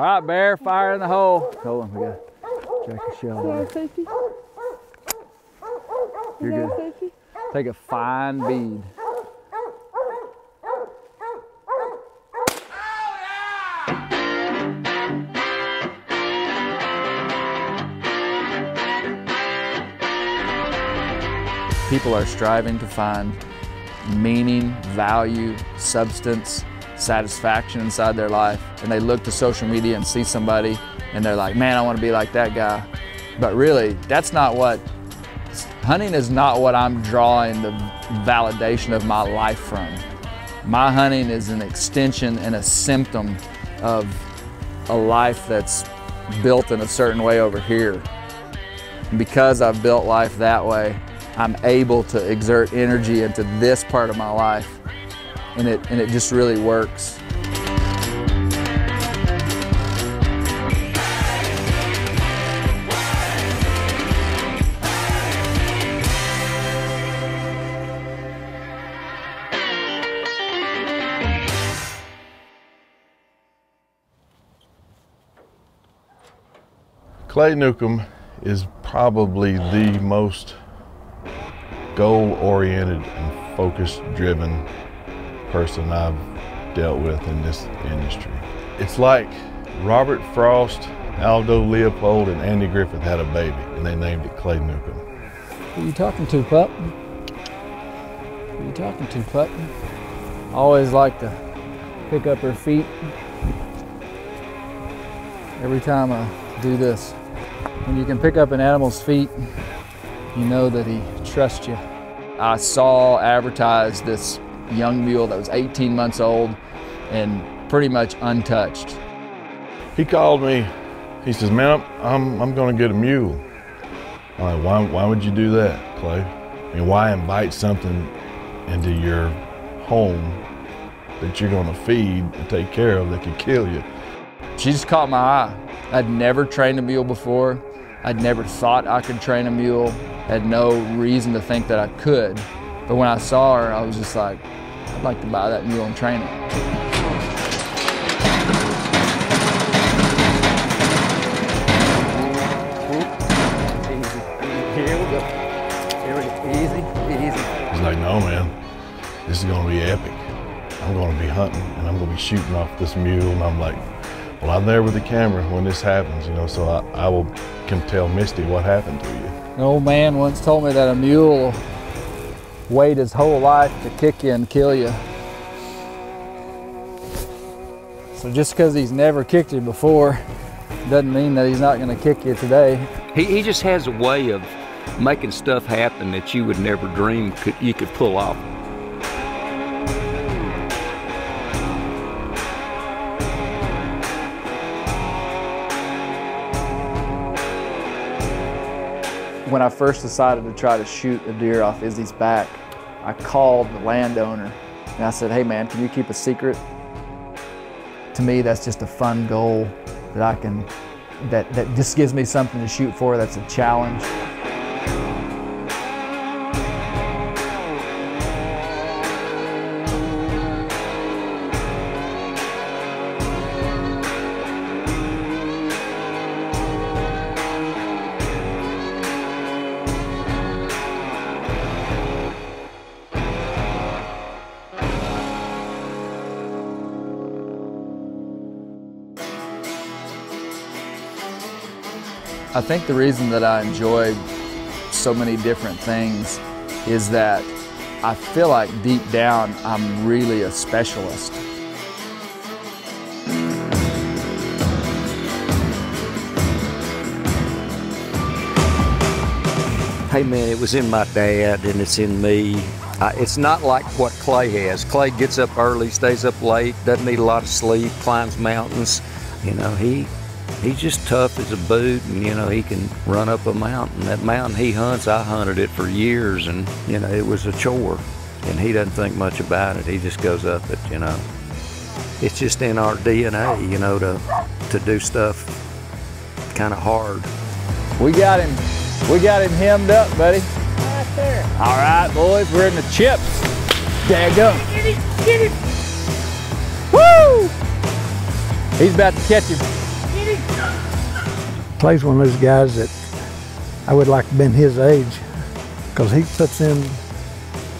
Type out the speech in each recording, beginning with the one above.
All right, bear, fire in the hole. Hold on, we got Jack a shell. Hello, there. Safety. You're Hello, good. Safety. Take a fine bead. People are striving to find meaning, value, substance, satisfaction inside their life. And they look to social media and see somebody and they're like, man, I want to be like that guy. But really, that's not what hunting is not what I'm drawing the validation of my life from. My hunting is an extension and a symptom of a life that's built in a certain way over here. Because I've built life that way, I'm able to exert energy into this part of my life and it, and it just really works. Clay Newcomb is probably the most goal oriented and focus driven person I've dealt with in this industry. It's like Robert Frost, Aldo Leopold, and Andy Griffith had a baby and they named it Clay Newcomb. Who you talking to, pup? Who you talking to, pup? I always like to pick up her feet every time I do this. When you can pick up an animal's feet, you know that he trusts you. I saw advertised this young mule that was 18 months old and pretty much untouched. He called me, he says, man, I'm, I'm, I'm gonna get a mule. I'm like, why, why would you do that, Clay? And why invite something into your home that you're gonna feed and take care of that could kill you? She just caught my eye. I'd never trained a mule before. I'd never thought I could train a mule. Had no reason to think that I could. But when I saw her, I was just like, I'd like to buy that mule and train it. Here we go. Here we. Easy, easy. He's like, no, man, this is gonna be epic. I'm gonna be hunting and I'm gonna be shooting off this mule. And I'm like, well, I'm there with the camera when this happens, you know, so I, I will can tell Misty what happened to you. An old man once told me that a mule wait his whole life to kick you and kill you. So just because he's never kicked you before doesn't mean that he's not going to kick you today. He, he just has a way of making stuff happen that you would never dream could, you could pull off. When I first decided to try to shoot a deer off Izzy's back, I called the landowner and I said, hey man, can you keep a secret? To me, that's just a fun goal that I can, that, that just gives me something to shoot for that's a challenge. I think the reason that I enjoy so many different things is that I feel like deep down I'm really a specialist. Hey man, it was in my dad and it's in me. Uh, it's not like what Clay has. Clay gets up early, stays up late, doesn't need a lot of sleep, climbs mountains. You know, he he's just tough as a boot and you know, he can run up a mountain. That mountain he hunts, I hunted it for years and you know, it was a chore. And he doesn't think much about it. He just goes up it, you know. It's just in our DNA, you know, to to do stuff kind of hard. We got him, we got him hemmed up, buddy. Right there. All right, boys, we're in the chips. Daggum. Get him, get him. Woo! He's about to catch him. Clay's one of those guys that I would like to been his age because he puts in,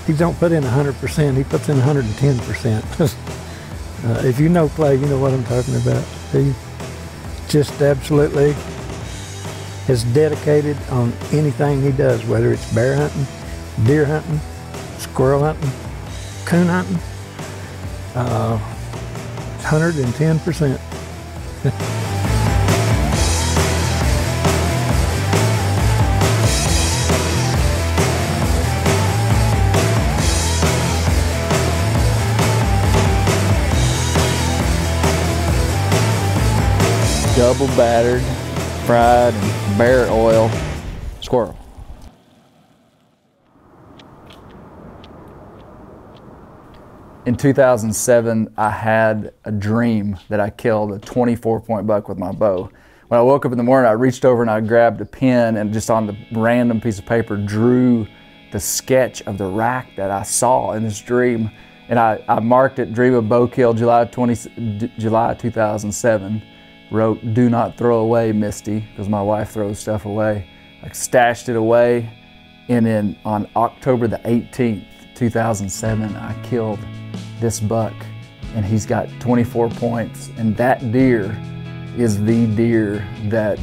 he don't put in 100%, he puts in 110%. uh, if you know Clay, you know what I'm talking about. He just absolutely is dedicated on anything he does, whether it's bear hunting, deer hunting, squirrel hunting, coon hunting, uh, 110%. double battered, fried, bear oil squirrel. In 2007, I had a dream that I killed a 24 point buck with my bow. When I woke up in the morning, I reached over and I grabbed a pen and just on the random piece of paper drew the sketch of the rack that I saw in this dream. And I, I marked it Dream of Bow Kill July 20, July 2007 wrote, Do not throw away, Misty, because my wife throws stuff away. I stashed it away, and then on October the 18th, 2007, I killed this buck, and he's got 24 points. And that deer is the deer that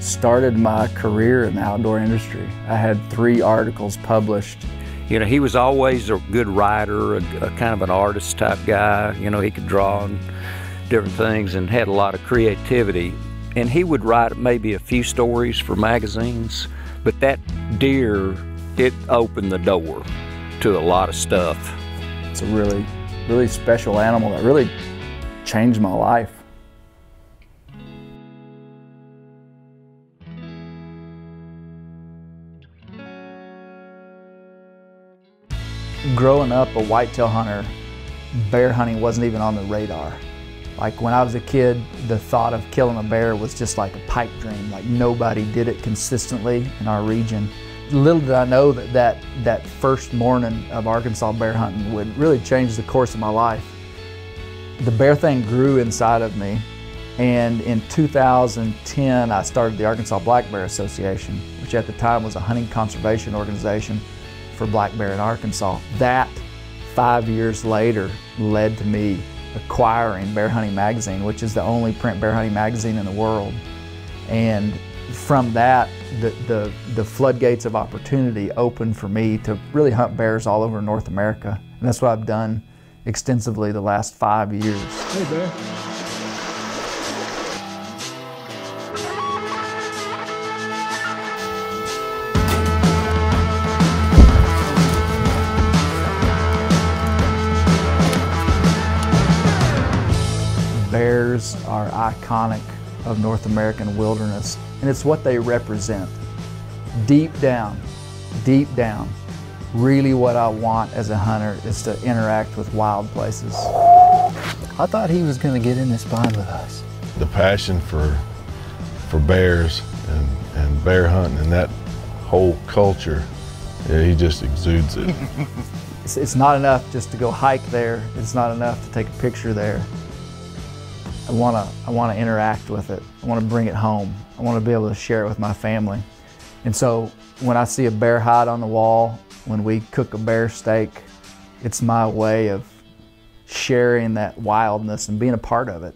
started my career in the outdoor industry. I had three articles published. You know, he was always a good writer, a, a kind of an artist type guy. You know, he could draw and different things and had a lot of creativity. And he would write maybe a few stories for magazines, but that deer, it opened the door to a lot of stuff. It's a really, really special animal that really changed my life. Growing up a whitetail hunter, bear hunting wasn't even on the radar. Like when I was a kid, the thought of killing a bear was just like a pipe dream. Like nobody did it consistently in our region. Little did I know that that, that first morning of Arkansas bear hunting would really change the course of my life. The bear thing grew inside of me. And in 2010, I started the Arkansas Black Bear Association, which at the time was a hunting conservation organization for black bear in Arkansas. That five years later led to me acquiring Bear Hunting Magazine, which is the only print bear hunting magazine in the world. And from that, the, the, the floodgates of opportunity opened for me to really hunt bears all over North America. And that's what I've done extensively the last five years. Hey, Bear. Bears are iconic of North American wilderness, and it's what they represent. Deep down, deep down, really what I want as a hunter is to interact with wild places. I thought he was going to get in this bind with us. The passion for for bears and, and bear hunting and that whole culture, yeah, he just exudes it. it's, it's not enough just to go hike there. It's not enough to take a picture there. I want to I want to interact with it. I want to bring it home. I want to be able to share it with my family. And so when I see a bear hide on the wall, when we cook a bear steak, it's my way of sharing that wildness and being a part of it.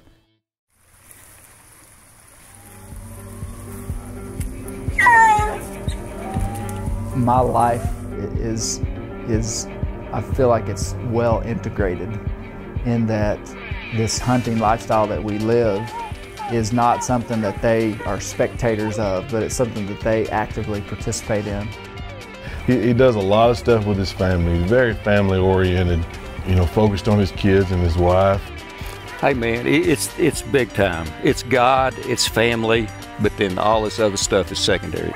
My life is is I feel like it's well integrated in that this hunting lifestyle that we live is not something that they are spectators of, but it's something that they actively participate in. He, he does a lot of stuff with his family. He's very family oriented, you know, focused on his kids and his wife. Hey man, it's it's big time. It's God, it's family, but then all this other stuff is secondary.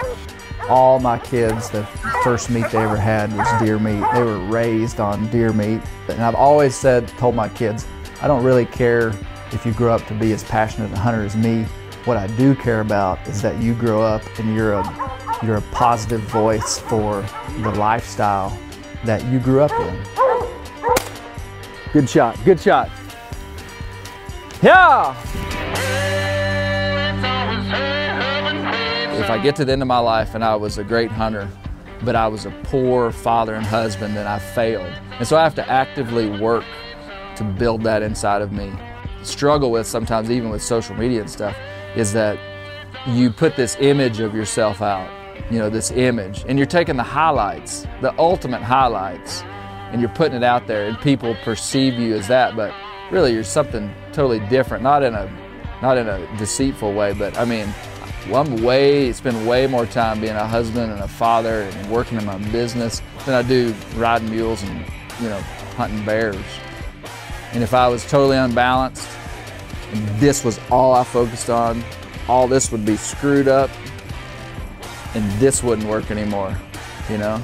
All my kids, the first meat they ever had was deer meat. They were raised on deer meat. And I've always said, told my kids, I don't really care if you grow up to be as passionate a hunter as me. What I do care about is that you grow up and you're a, you're a positive voice for the lifestyle that you grew up in. Good shot, good shot. Yeah! if I get to the end of my life and I was a great hunter, but I was a poor father and husband, then I failed. And so I have to actively work to build that inside of me. Struggle with sometimes, even with social media and stuff, is that you put this image of yourself out, you know, this image, and you're taking the highlights, the ultimate highlights, and you're putting it out there, and people perceive you as that, but really you're something totally different, not in a not in a deceitful way, but I mean, well, I'm way, spend way more time being a husband and a father and working in my business than I do riding mules and, you know, hunting bears. And if I was totally unbalanced and this was all I focused on, all this would be screwed up and this wouldn't work anymore, you know?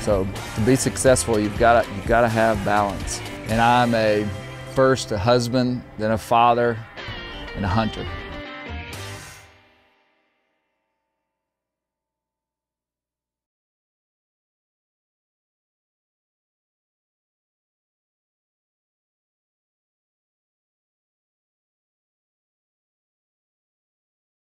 So to be successful, you've got you've got to have balance. And I'm a first a husband, then a father, and a hunter.